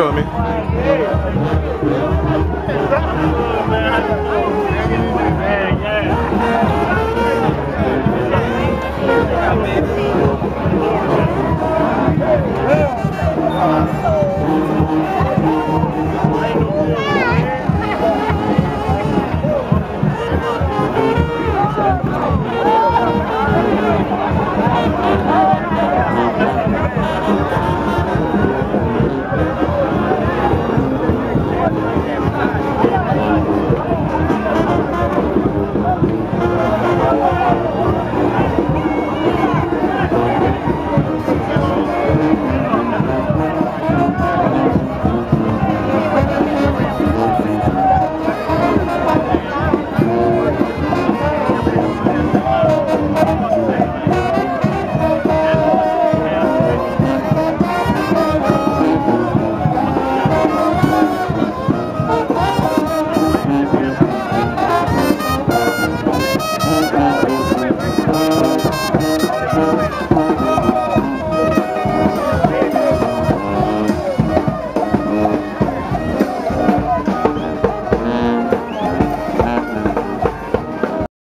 Come?